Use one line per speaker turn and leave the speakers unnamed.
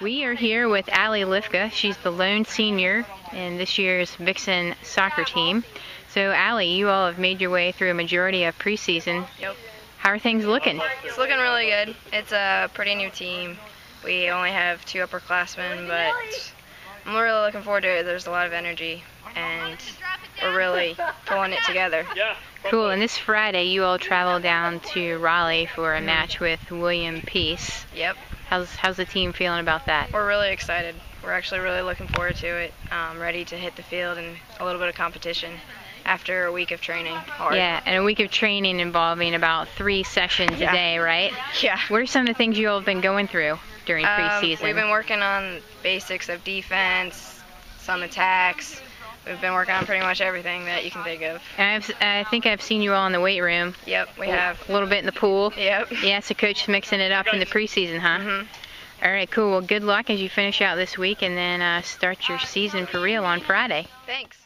We are here with Ali Lifka. She's the lone senior in this year's Vixen soccer team. So, Ali, you all have made your way through a majority of preseason.
Yep.
How are things looking?
It's looking really good. It's a pretty new team. We only have two upperclassmen, but I'm really looking forward to it. There's a lot of energy, and we're really pulling it together. Yeah.
Cool. And this Friday, you all travel down to Raleigh for a match with William Peace.
Yep.
How's how's the team feeling about that?
We're really excited. We're actually really looking forward to it. Um, ready to hit the field and a little bit of competition after a week of training. Hard.
Yeah, and a week of training involving about three sessions
Yeah.
a day, right?
Yeah.
What are some of the things you all have been going through during
Um,
preseason?
we've been working on basics of defense, some attacks. We've been working on pretty much everything that you can think of.
And I've, I think I've seen you all in the weight room.
Yep, we have.
A little bit in the pool.
Yep.
Yeah, so coach's mixing it up in the preseason, huh?
Mhm.
All right, cool. Well, good luck as you finish out this week and then uh, start your season for real on Friday.
Thanks.